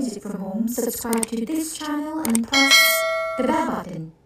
music from home, subscribe to this channel and press the bell button.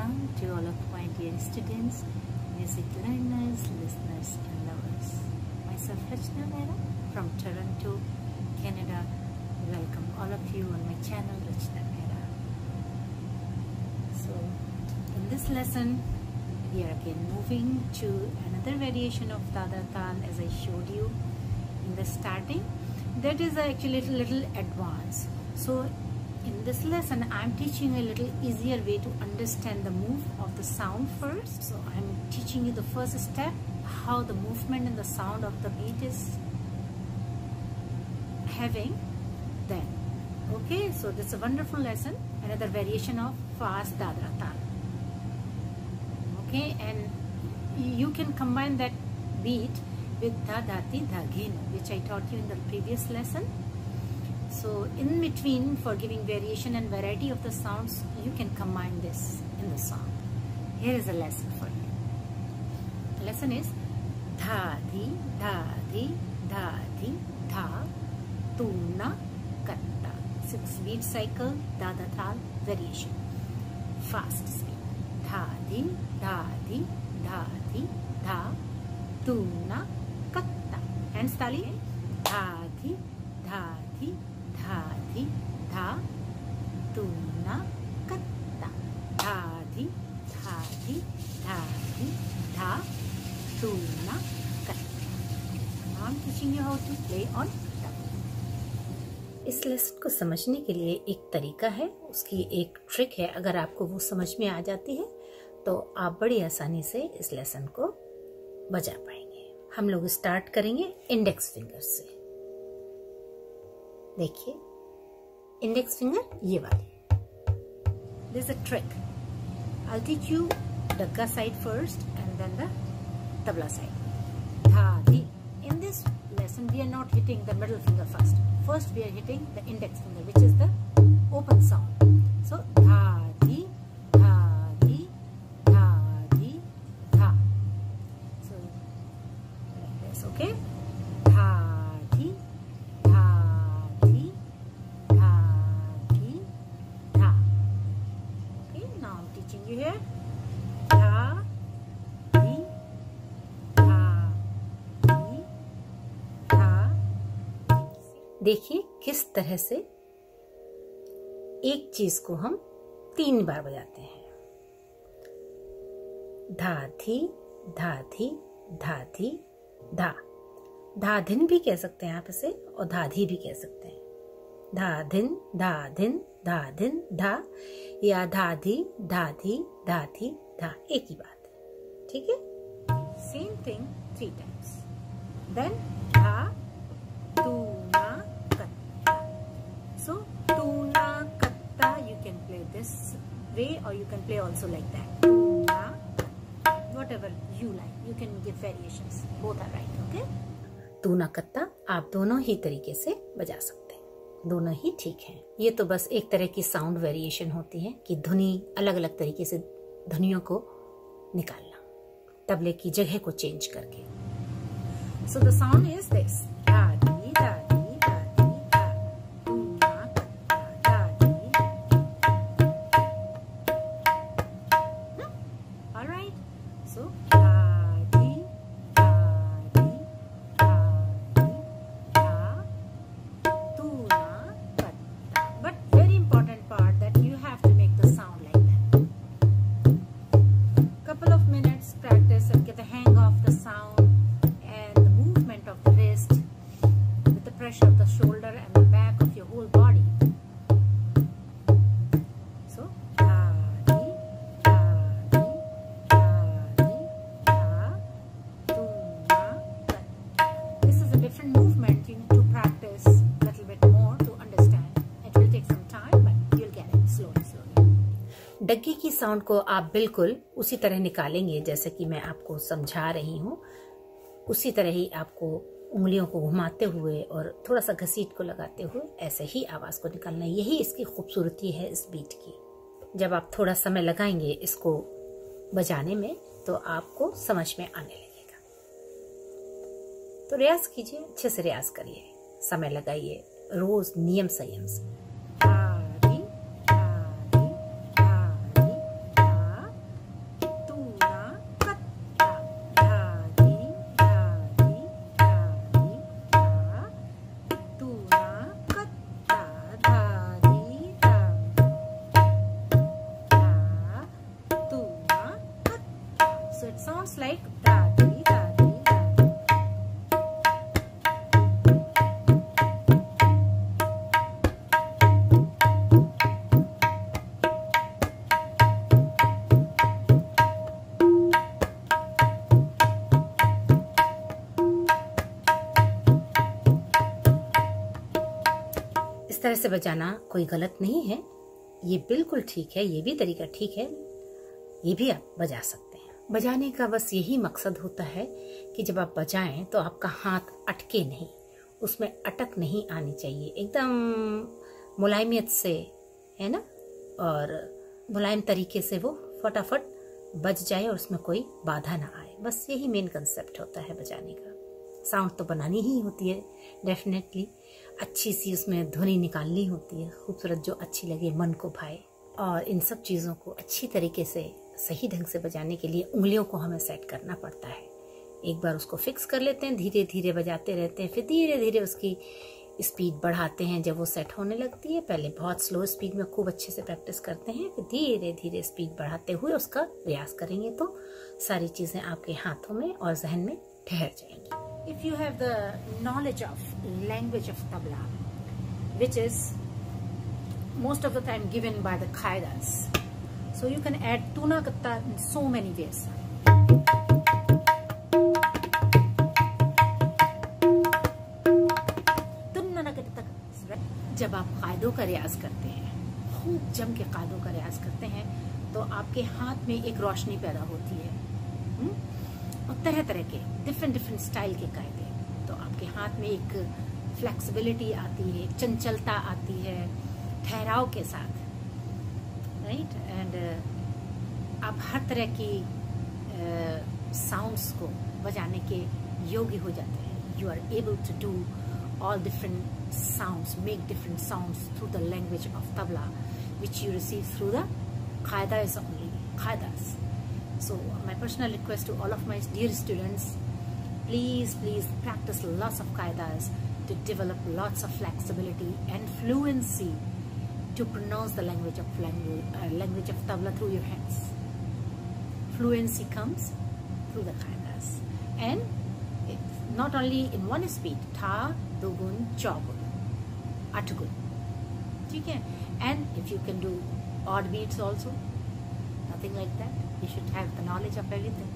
To all of my dear students, music learners, listeners, and lovers. Myself Rachna Mehra from Toronto, Canada. Welcome all of you on my channel, Rachna Mehra. So, in this lesson, we are again moving to another variation of Dada Tal as I showed you in the starting. That is actually a little advanced. So, in this lesson, I'm teaching a little easier way to understand the move of the sound first. So I'm teaching you the first step, how the movement and the sound of the beat is having then. Okay, so this is a wonderful lesson, another variation of fast Dadra Tal. Okay, and you can combine that beat with Dhati Dhagin, which I taught you in the previous lesson. So in between for giving variation and variety of the sounds, you can combine this in the song. Here is a lesson for you. The lesson is dha dhi dha dhi dha dhi dha tuna katta. Six beat cycle da da tal variation. Fast speed. Dha dhi dha dhi dha dhi dha tuna katta. Hands tali. Dha dhi dha dhi Dha dhi dha dhi dha dhi dha tuna katta. Now I'm teaching you how to play on इस lesson को समझने के लिए एक तरीका है, उसकी एक ट्रिक है। अगर आपको वो समझ में आ जाती है तो आप बड़ी आसानी से इस लेसन को बजा पाएँगे। हम लोग स्टार्ट करेंगे इंडेक्स फिंगर से। देखिए। इंडेक्स फिंगर ये वाली this a trick I'll teach you Dagga side first and then the tabla side. Dha, di. In this lesson, we are not hitting the middle finger first. First, we are hitting the index finger, which is the open sound. So, dha, di, dha, देखिए किस तरह से एक चीज़ को हम तीन बार बजाते हैं। धा, धी धा धी धा धी, धा। धाधिन भी कह सकते हैं आप इसे और धाधी भी कह सकते हैं। धाधिन धाधिन धाधिन धा या धाधी धाधी धाधी धा एक ही बात है। ठीक है? Same thing three times then धा play this way or you can play also like that tuna whatever you like you can give variations both are right okay तूना कत्ता आप दोनों ही तरीके से बजा सकते हैं दोनों ही ठीक हैं ये तो बस एक तरह की साउंड वेरिएशन होती है कि धुनी अलग अलग तरीके से ध्वनियों को निकालना तबले की जगह को चेंज करके so the sound is this sound को आप बिल्कुल उसी तरह निकालेंगे, जैसे कि मैं आपको समझा रही हूँ। उसी तरह ही आपको उंगलियों को घुमाते हुए और थोड़ा सा घसीट को लगाते हुए ऐसे ही आवाज़ को निकालना यही इसकी खूबसूरती है इस बीट की। जब आप थोड़ा समय लगाएँगे इसको बजाने में तो आपको समझ में आने लगेगा। तो रियाज कीजिए, अच्छे से रियाज करिए। समय लगाइए। रोज नियम संयम से। इस तरह से बजाना कोई गलत नहीं है। ये बिल्कुल ठीक है, ये भी तरीका ठीक है। ये भी आप बजा सकते हैं। बजाने का बस यही मकसद होता है कि जब आप बजाएँ तो आपका हाथ अटके नहीं, उसमें अटक नहीं आनी चाहिए। एकदम मुलायमियत से, है ना? और मुलायम तरीके से वो फटाफट बज जाए और उसमें कोई बाधा ना आए। बस यही मेन कंसेप्ट होता है बजाने का। साउंड तो बनानी ही होती है डेफिनेटली अच्छी सी उसमें ध्वनि निकालनी होती है, खूबसूरत जो अच्छी लगे मन को भाए। और इन सब चीज़ों को अच्छी तरीके से, सही ढंग से बजाने के लिए उंगलियों को हमें सेट करना पड़ता है। एक बार उसको फिक्स कर लेते हैं धीरे धीरे बजाते रहते हैं, फिर धीरे धीरे उसकी स्पीड बढ़ाते हैं, जब वो सेट होने लगती है, पहले बहुत स्लो स्पीड में खूब अच्छे से प्रैक्टिस करते हैं, फिर धीरे धीरे स्पीड बढ़ाते हुए उसका रियाज करेंगे तो सारी चीज़ें आपके हाथों में और जहन में ठहर जाएँगी। If you have the knowledge of language of tabla which is most of the time given by the qaidas so you can add tuna katta in so many ways जब आप कायदों का रियाज करते हैं खूब जम के कायदों का रियाज करते हैं तो आपके हाथ में एक रोशनी पैदा होती है हुँ? और तरह तरह के डिफरेंट डिफरेंट स्टाइल के कायदे। तो आपके हाथ में एक फ्लेक्सिबिलिटी आती है चंचलता आती है ठहराव के साथ राइट right? एंड uh, आप हर तरह की साउंड्स uh, को बजाने के योग्य हो जाते हैं। You are able to do all different sounds make different sound through the language of tabla which you receive through दायदा is only कायदाज़ So my personal request to all of my dear students, please, please practice lots of kaidas to develop lots of flexibility and fluency to pronounce the language of language, uh, language of tabla through your hands. Fluency comes through the kaidas. And not only in one speed, tha, dugun, chogun, atugun. And if you can do odd beats also, nothing like that. You should have the knowledge of everything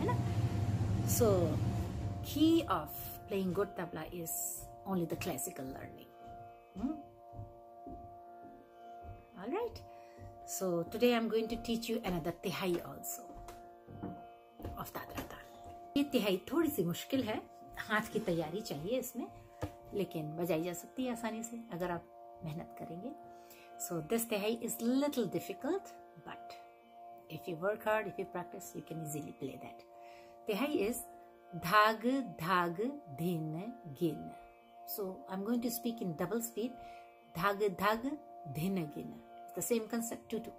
है ना so key of playing good tabla is only the classical learning hmm? all right so today i'm going to teach you another tihai also of dadra ये तिहाई थोड़ी सी मुश्किल है हाथ की तैयारी चाहिए इसमें लेकिन बजाई जा सकती है आसानी से अगर आप मेहनत करेंगे so this tihai is little difficult but If you work hard, if you practice, you can easily play that. Tihai is dhag dhag dhin gin. So I'm going to speak in double speed. Dhag dhag dhin gin. The same concept too. do.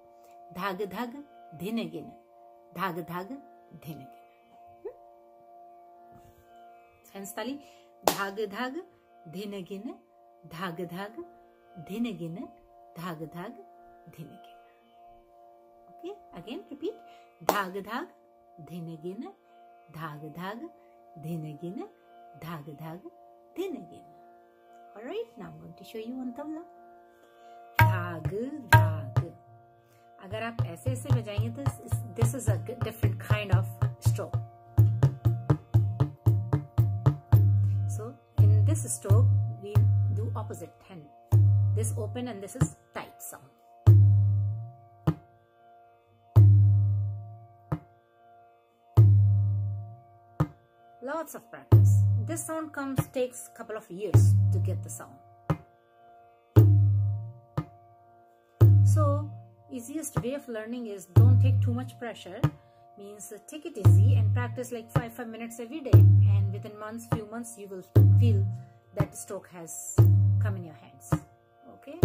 Dhag dhag dhin gin. Dhag dhag dhin gin. Hence, धाग धाग dhag dhin धाग Dhag dhag dhin gin. Dhag dhag. करेंगे again repeat धाग धाग धिन गिन धाग धाग धिन गिन धाग धाग धिन गिन alright now I am to show you one tabla धाग धाग अगर आप ऐसे ऐसे बजाएँगे तो this is a different kind of stroke so in this stroke we do opposite hand this open and this is tight sound lots of practice. This sound comes takes a couple of years to get the sound. So easiest way of learning is don't take too much pressure. Means uh, take it easy and practice like five five minutes every day. And within months few months you will feel that stroke has come in your hands. Okay?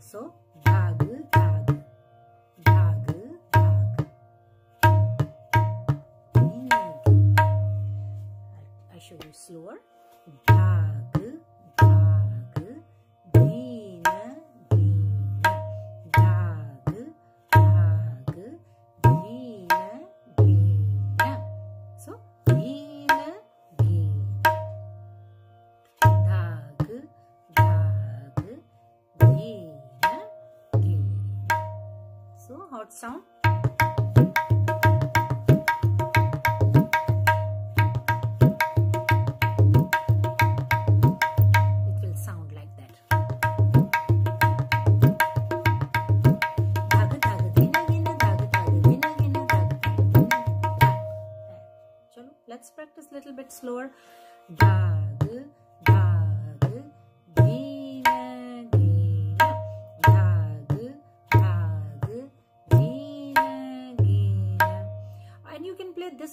So time slower. Dag, dag, dine, dine. Dag, dag, dine, dine. So, dine, dine. Dag, dag, dine, dine. So, hot sound.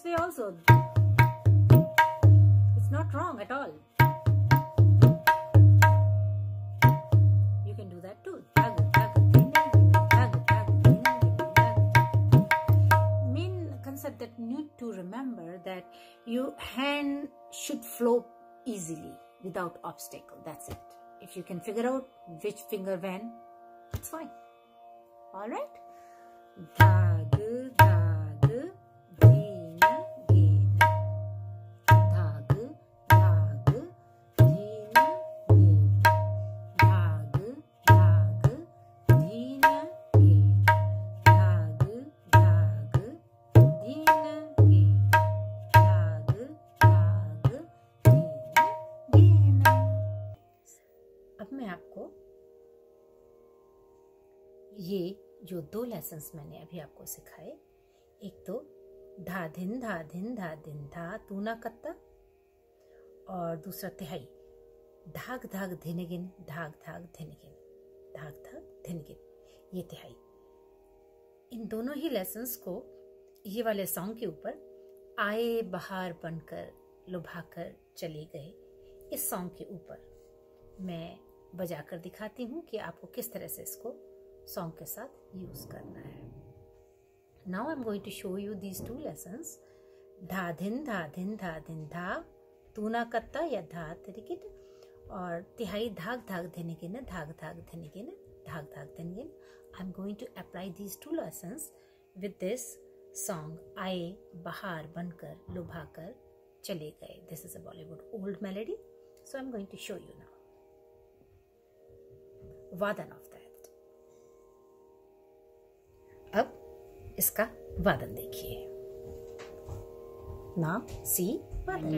Way also it's not wrong at all you can do that too. Main concept that you need to remember that your hand should flow easily without obstacle. That's it. If you can figure out which finger when, it's fine. All right. Dhag, ये जो दो lessons मैंने अभी आपको सिखाए, एक तो धा धिन धा धिन धा धिन धा तूना कत्ता, और दूसरा तिहाई, धाग धाग धिनगिन धाग धाग धिनगिन धाग धाग धिनगिन ये तिहाई। इन दोनों ही लेसन्स को, ये वाले सॉन्ग के ऊपर आए बहार बनकर, लुभाकर चले गए। इस सॉन्ग के ऊपर मैं बजाकर दिखाती हूँ कि आपको किस तरह से इसको सॉन्ग के साथ यूज़ करना है। Now I am going to show you these two lessons धा धिन धा धिन धा धिन, धा, तूना कत्ता या धा तिरिकिट और तिहाई धाग धाग धिनिगिन धाग धाग धिनिगिन धाग धाग धिनिगिन I am going to apply these two lessons with this song आए, बहार, बनकर, लुभाकर चले गए। This is a Bollywood old melody so I am going to show you now वादन ऑफ़ अब इसका वादन देखिए। नाम सी वादन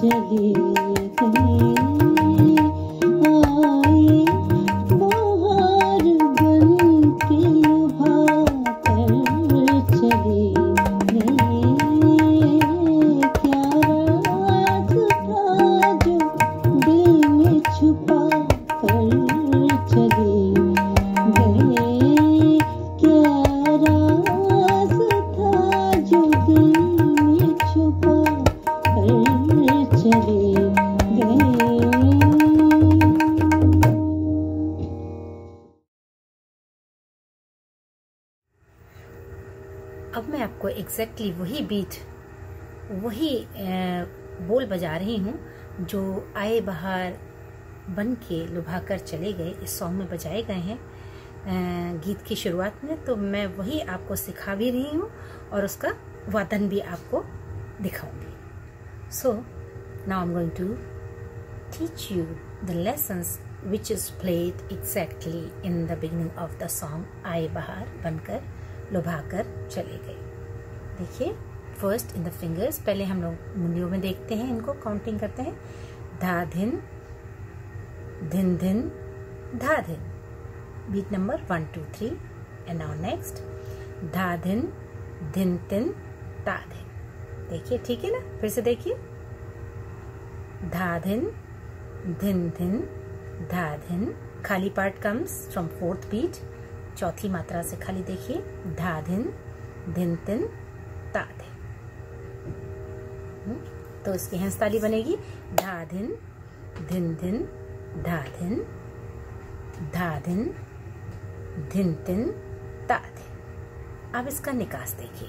चले। एग्जैक्टली वही बोल बजा रही हूँ जो आए बहार बन के लुभा कर चले गए। इस सॉन्ग में बजाए गए हैं गीत की शुरुआत में। तो मैं वही आपको सिखा भी रही हूँ और उसका वादन भी आपको दिखाऊँगी। So now I am going to teach you the lessons which is played exactly in the beginning of the song आए बहार बनकर, लुभाकर चले गए। देखिए फ़र्स्ट इन द फिंगर्स पहले हम लोग मुंडियों में देखते हैं इनको काउंटिंग करते हैं। धा धिन धिन धिन, धा धिन। Beat number one two three and now next धा धिन धिन तिन, ता धिन। देखिए, ठीक है ना? फिर से देखिए। धा धिन धिन धिन, धा धिन। खाली part comes from fourth beat चौथी मात्रा से खाली देखिए। धा धिन धिन तिन, ता धिन। हम्म, तो इसकी हंसताली बनेगी। धा धिन धिन धिन धा धिन धा धिन धिन तिन ता धिन। अब इसका निकास देखिए।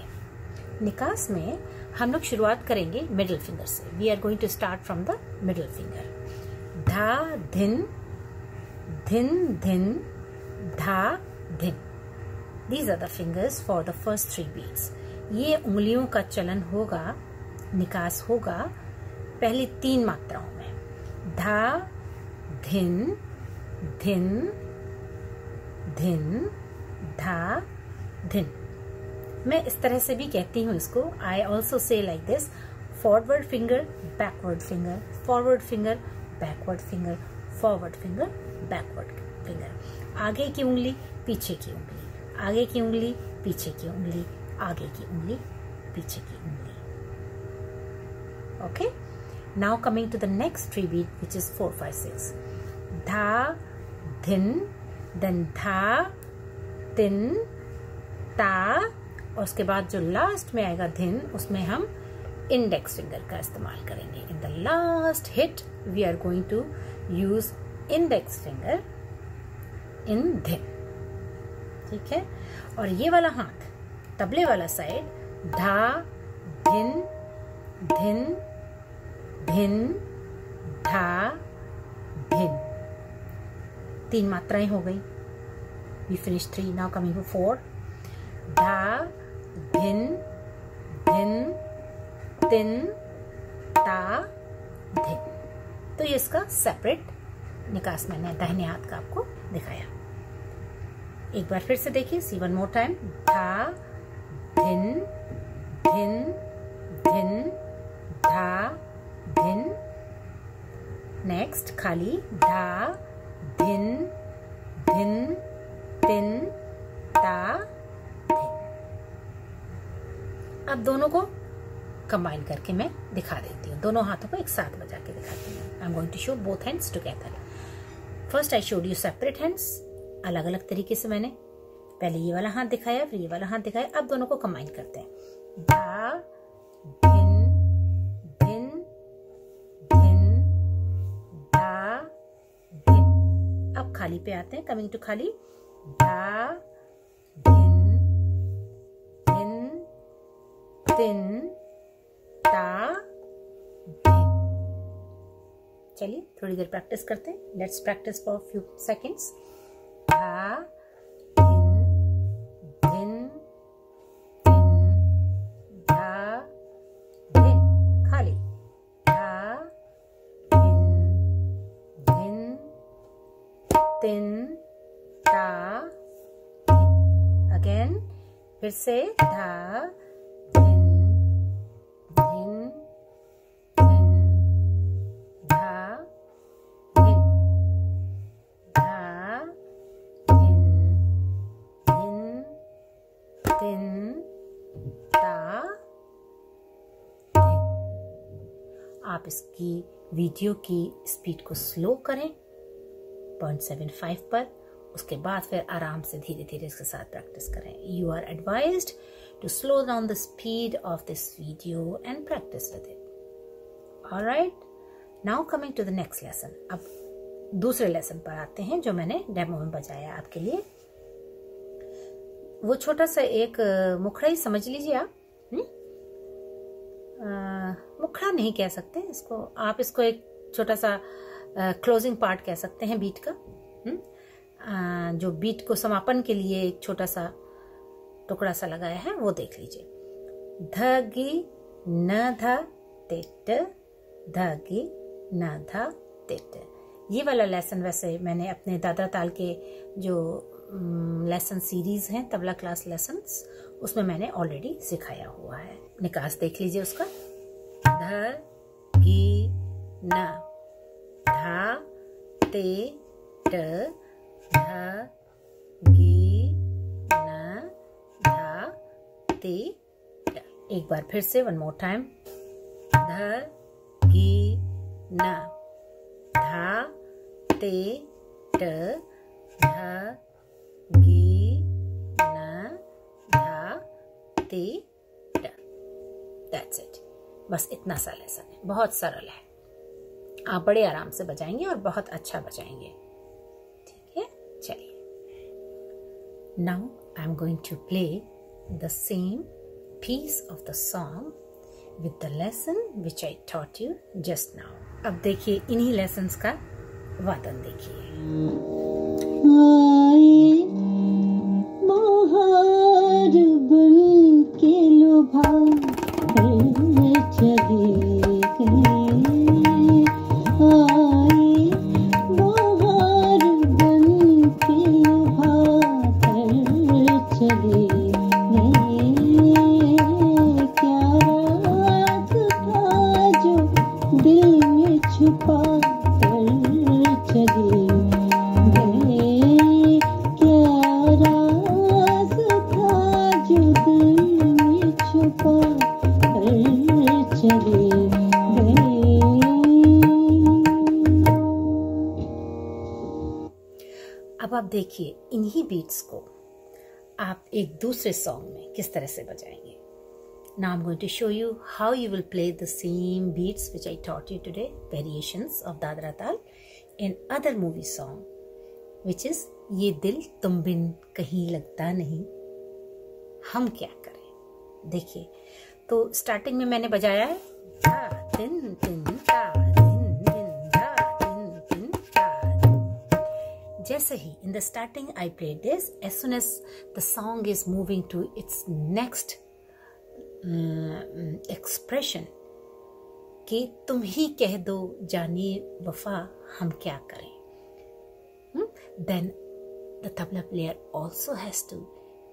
निकास में हम लोग शुरुआत करेंगे मिडिल फिंगर से। We are going to start from the middle finger धा धिन धिन धिन धा धिन। These are the fingers for the first three beats ये उंगलियों का चलन होगा निकास होगा, पहली तीन मात्राओं में। धा, धिन धिन धिन, धा, धिन। मैं इस तरह से भी कहती हूँ इसको। I also say like this forward finger backward finger forward finger backward finger forward finger backward finger आगे की उंगली, पीछे की उंगली। आगे की उंगली, पीछे की उंगली। आगे की उंगली, पीछे की उंगली। Okay? Now coming to the next tree beat, which is 4 5 6 dha, dhin, then dha, tin, ta और उसके बाद जो लास्ट में आएगा धिन उसमें हम इंडेक्स फिंगर का इस्तेमाल करेंगे. In the last hit we are going to use index finger in धिन ठीक है? और ये वाला हाथ, तबले वाला साइड धा धिन धिन धिन धा धिन तीन मात्राएँ हो गई। We finish three now coming to four धा धिन धिन तिन, ता, धिन। तो ये इसका सेपरेट निकास मैंने दाहिने हाथ का आपको दिखाया। एक बार फिर से देखिए सी वन मोर टाइम धा धिन धिन धिन नेक्स्ट खाली धा धिन धिन, तिन, ता, धिन। अब दोनों को कंबाइन करके मैं दिखा देती हूँ। दोनों हाथों को एक साथ बजा के दिखाती हूँ। I am going to show both hands together first I showed you separate hands अलग अलग तरीके से मैंने पहले ये वाला हाथ दिखाया, फिर ये वाला हाथ दिखाया। अब दोनों को कंबाइन करते हैं। धा खाली पे आते हैं। कमिंग टू खाली। धा, धिन धिन, तिन, ता, धिन। चलिए, थोड़ी देर प्रैक्टिस करते हैं। Let's practice for few seconds फिर से धा, धिन धिन धिन, धा धिन धा, धिन धिन तिन ता, धिन। आप इसकी वीडियो की स्पीड को स्लो करें 0.75 पर। उसके बाद फिर आराम से धीरे धीरे इसके साथ प्रैक्टिस करें। You are advised to slow down the speed of this video and practice with it alright now coming to the next lesson अब दूसरे लेसन पर आते हैं जो मैंने डेमो में बजाया आपके लिए। वो छोटा सा एक मुखड़ा ही समझ लीजिए आप। हम्म? मुखड़ा नहीं कह सकते इसको। आप इसको एक छोटा सा क्लोजिंग पार्ट कह सकते हैं बीट का। हम्म? जो बीट को समापन के लिए एक छोटा सा टुकड़ा सा लगाया है, वो देख लीजिए। धगी न ध तिट, धगी न ध तिट। ये वाला लेसन वैसे मैंने अपने दादा ताल के जो लेसन सीरीज़ हैं, तबला क्लास लेसन्स उसमें मैंने ऑलरेडी सिखाया हुआ है। निकास देख लीजिए उसका। ध गी न, धा ते ट एक बार फिर से वन मोर टाइम ध, गे, न. धा, ते, ट. ध, गे, न. धा, ते, ट. दैट्स इट बस इतना सा लेसन है। बहुत सरल है। आप बड़े आराम से बजाएँगे और बहुत अच्छा बजाएँगे। Now I am going to play the same piece of the song with the lesson which I taught you just now. अब देखिए इन्हीं लेसन्स का वादन देखिए देखिए इन्हीं बीट्स को आप एक दूसरे सॉन्ग में किस तरह से बजाएँगे। Now I am going to show you how you will play the same beats which I taught you today variation of Dadra taal in other movie song which is ये दिल तुम बिन कहीं लगता नहीं हम क्या करें? देखिए तो स्टार्टिंग में मैंने बजाया है तिन तिन जैसे ही in the starting I play this as soon as the song is moving to its next expression कि तुम ही कह दो जानिए वफा हम क्या करें। Then the tabla player also has to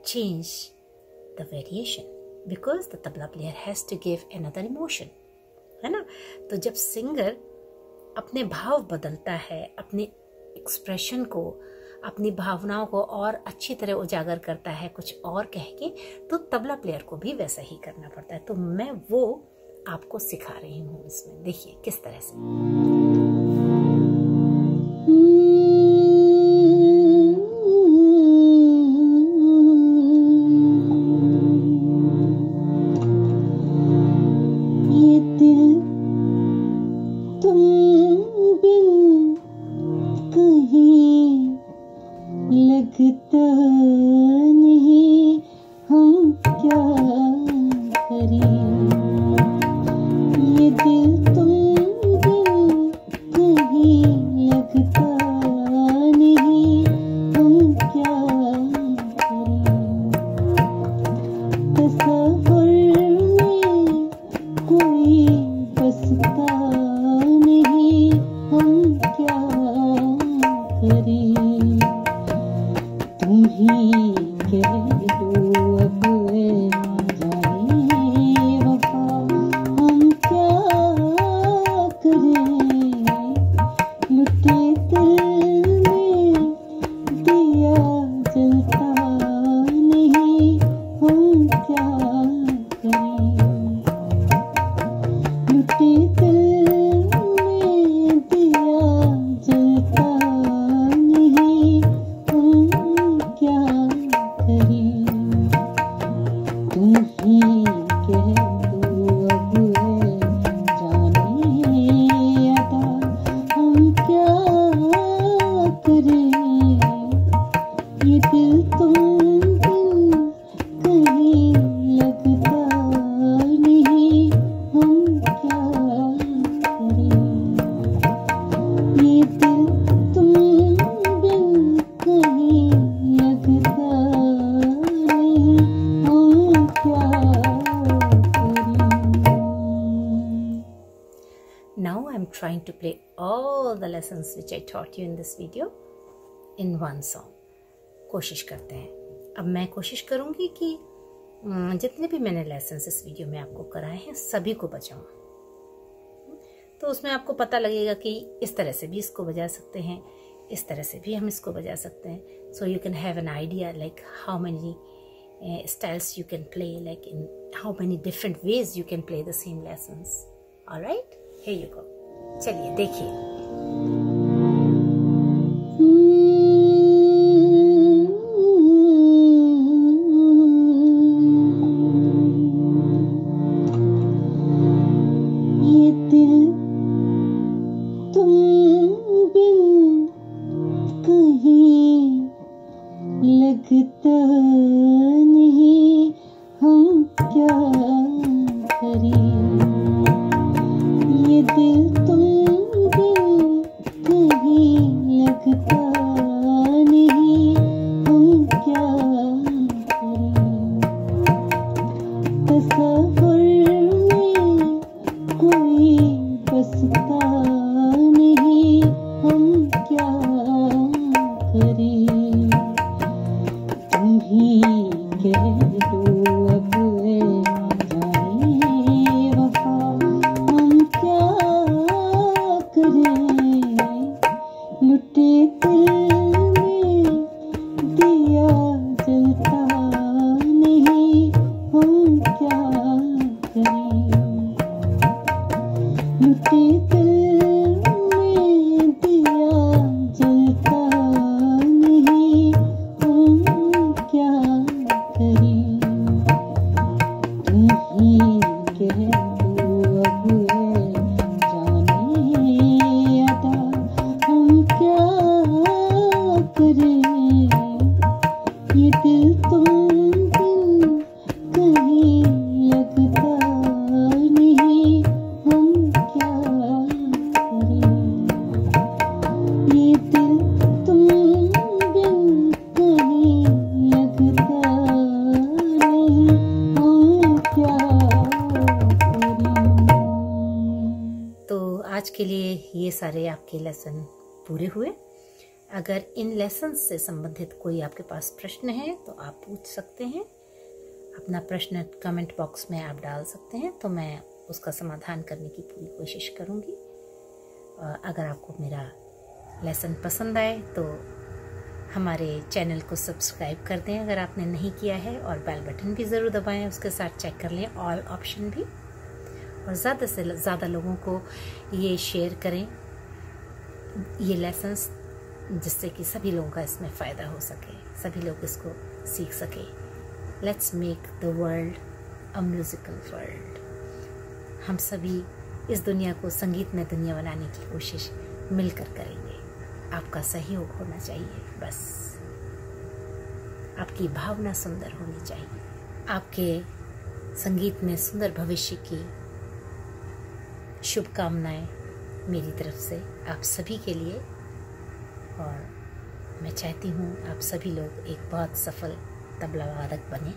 change the variation because the tabla player has to give another emotion है ना? तो जब सिंगर अपने भाव बदलता है, अपने एक्सप्रेशन को, अपनी भावनाओं को और अच्छी तरह उजागर करता है कुछ और कह के तो तबला प्लेयर को भी वैसा ही करना पड़ता है। तो मैं वो आपको सिखा रही हूँ इसमें। देखिए किस तरह से। the lessons which I taught you in this video in one song. कोशिश करते हैं। अब मैं कोशिश करूँगी कि जितने भी मैंने lessons इस video में आपको कराए हैं, सभी को बजाऊँ। तो उसमें आपको पता लगेगा कि इस तरह से भी इसको बजा सकते हैं, इस तरह से भी हम इसको बजा सकते हैं। So you can have an idea like how many styles you can play like in how many different ways you can play the same lessons all right है यू को चलिए, देखिए। लेसन पूरे हुए। अगर इन लेसन से संबंधित कोई आपके पास प्रश्न है तो आप पूछ सकते हैं। अपना प्रश्न कमेंट बॉक्स में आप डाल सकते हैं तो मैं उसका समाधान करने की पूरी कोशिश करूँगी। अगर आपको मेरा लेसन पसंद आए तो हमारे चैनल को सब्सक्राइब कर दें अगर आपने नहीं किया है, और बेल बटन भी ज़रूर दबाएँ, उसके साथ चेक कर लें ऑल ऑप्शन भी। और ज़्यादा से ज़्यादा लोगों को ये शेयर करें। ये लेसन्स जिससे कि सभी लोगों का इसमें फ़ायदा हो सके, सभी लोग इसको सीख सके। Let's make the world a musical world हम सभी इस दुनिया को संगीतमय दुनिया बनाने की कोशिश मिलकर करेंगे। आपका सहयोग होना चाहिए, बस। आपकी भावना सुंदर होनी चाहिए। आपके संगीत में सुंदर भविष्य की शुभकामनाएँ मेरी तरफ़ से आप सभी के लिए। और मैं चाहती हूँ आप सभी लोग एक बहुत सफल तबला वादक बने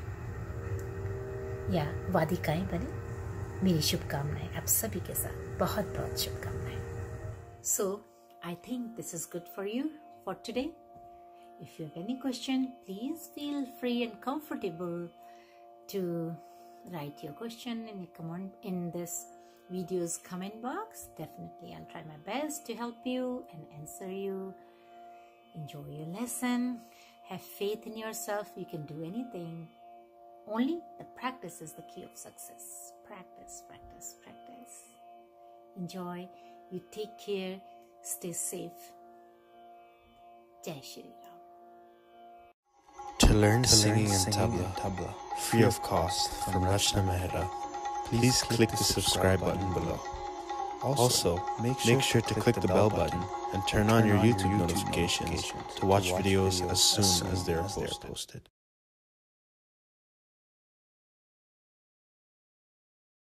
या वादिकाएँ बने। मेरी शुभकामनाएँ आप सभी के साथ। बहुत बहुत शुभकामनाएँ। So I think this is good for you for today if you have any question please feel free and comfortable to write your question the comment, in this video's comment box. Definitely i'll try my best to help you and answer you. Enjoy your lesson. Have faith in yourself. You can do anything. Only the practice is the key of success. Practice practice practice. Enjoy. You take care. Stay safe. Jai shri ram. To learn singing and tabla, free of cost from Rachna Mehra, please click the subscribe button below. Also, make sure to click the bell button and turn on your YouTube notifications to watch videos as soon as they are posted.